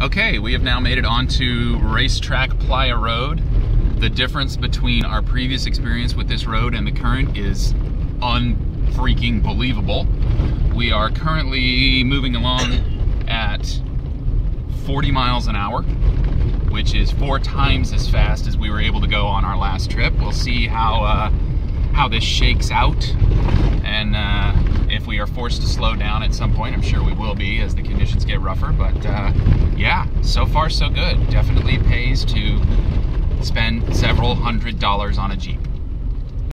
Okay, we have now made it onto Racetrack Playa Road. The difference between our previous experience with this road and the current is unfreaking believable. We are currently moving along at 40 miles an hour, which is four times as fast as we were able to go on our last trip. We'll see how uh, how this shakes out and uh, forced to slow down at some point, I'm sure we will be as the conditions get rougher. But uh, yeah, so far so good. Definitely pays to spend several hundred dollars on a Jeep.